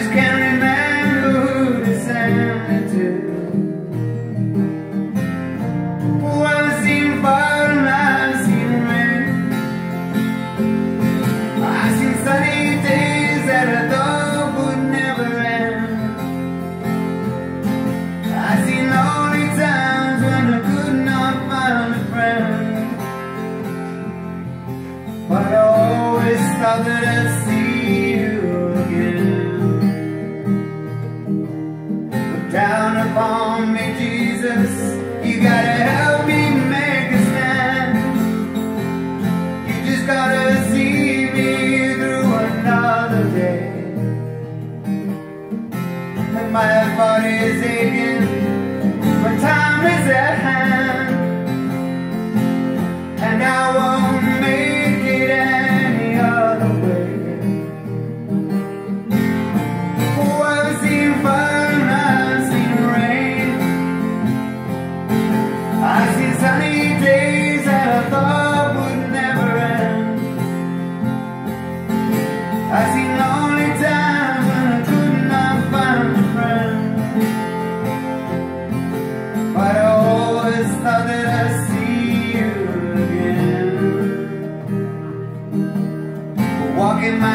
just can't remember who they sent it to. Well, I've seen fire and I've seen rain. I've seen sunny days that I thought would never end. I've seen lonely times when I could not find a friend. But I always thought that I'd see down upon me, Jesus. You gotta help me make a stand. You just gotta see me through another day. And my body is aching, sunny days that I thought would never end. I seen lonely times when I could not find a friend. But I always thought that I'd see you again. Walking my